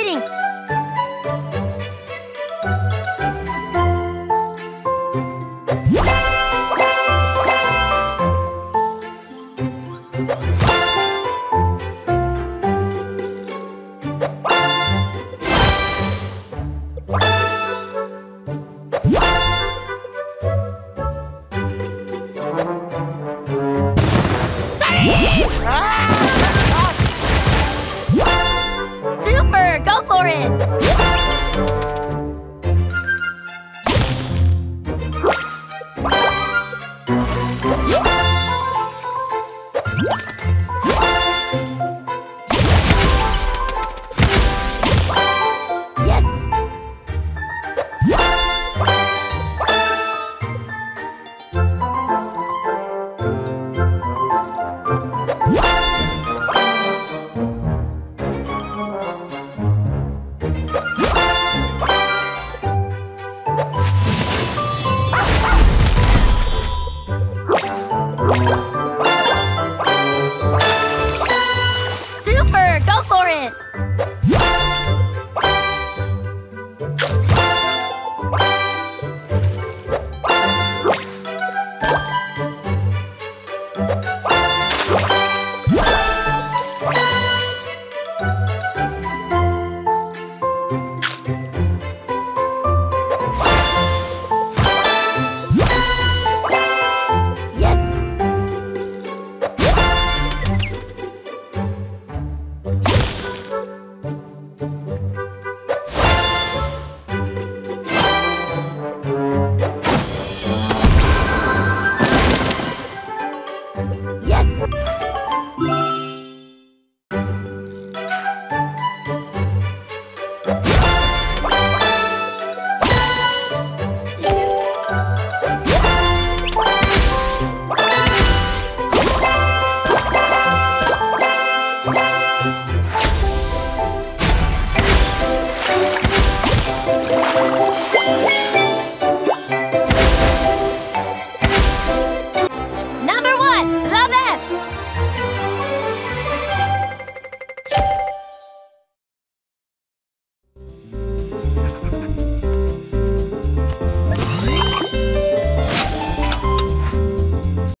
exciting! Spirit. Woo!